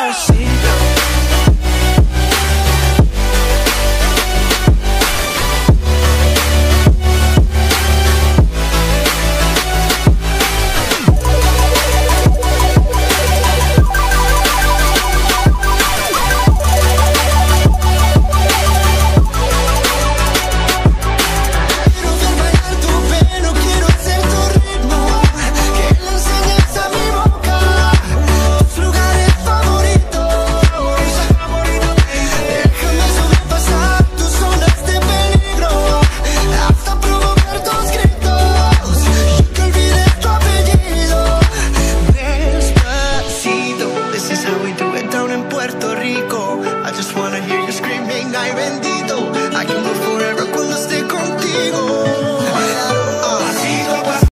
mercy.